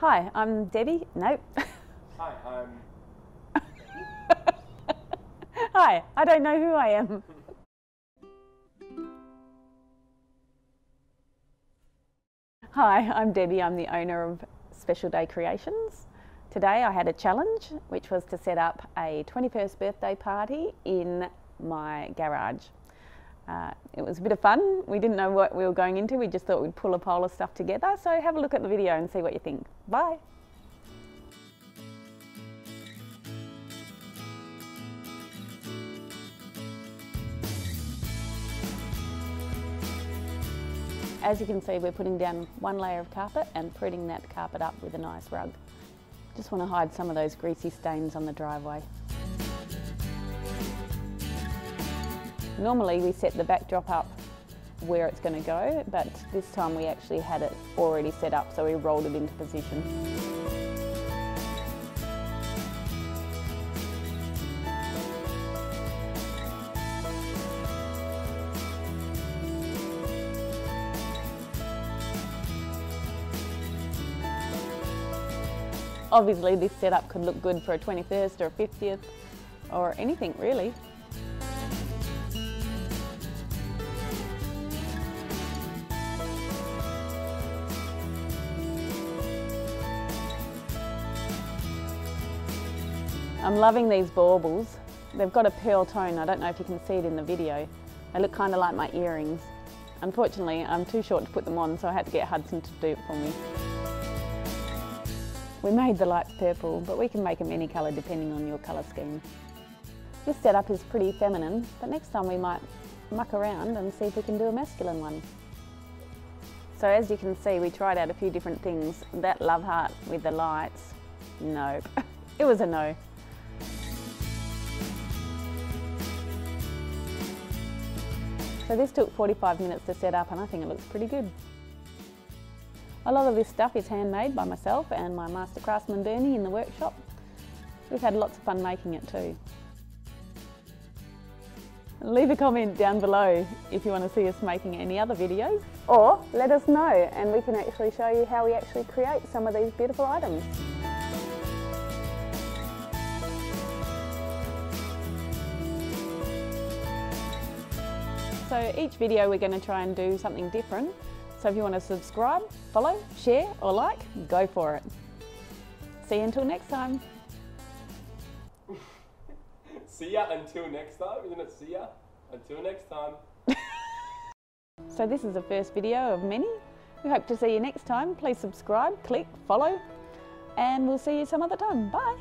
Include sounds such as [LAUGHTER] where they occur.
Hi, I'm Debbie. Nope. Hi, I'm. [LAUGHS] Hi, I don't know who I am. Hi, I'm Debbie. I'm the owner of Special Day Creations. Today I had a challenge, which was to set up a 21st birthday party in my garage. Uh, it was a bit of fun. We didn't know what we were going into. We just thought we'd pull a pile of stuff together. So have a look at the video and see what you think. Bye. As you can see, we're putting down one layer of carpet and putting that carpet up with a nice rug. Just want to hide some of those greasy stains on the driveway. Normally we set the backdrop up where it's going to go, but this time we actually had it already set up, so we rolled it into position. Obviously this setup could look good for a 21st or a 50th or anything really. I'm loving these baubles. They've got a pearl tone. I don't know if you can see it in the video. They look kind of like my earrings. Unfortunately, I'm too short to put them on, so I had to get Hudson to do it for me. We made the lights purple, but we can make them any colour depending on your colour scheme. This setup is pretty feminine, but next time we might muck around and see if we can do a masculine one. So as you can see, we tried out a few different things. That love heart with the lights, nope. [LAUGHS] it was a no. So this took 45 minutes to set up and I think it looks pretty good. A lot of this stuff is handmade by myself and my master craftsman Bernie in the workshop. We've had lots of fun making it too. Leave a comment down below if you want to see us making any other videos or let us know and we can actually show you how we actually create some of these beautiful items. So each video we're going to try and do something different so if you want to subscribe, follow, share or like, go for it. See you until next time. [LAUGHS] see ya until next time, isn't it? See ya until next time. [LAUGHS] so this is the first video of many. We hope to see you next time. Please subscribe, click, follow, and we'll see you some other time. Bye.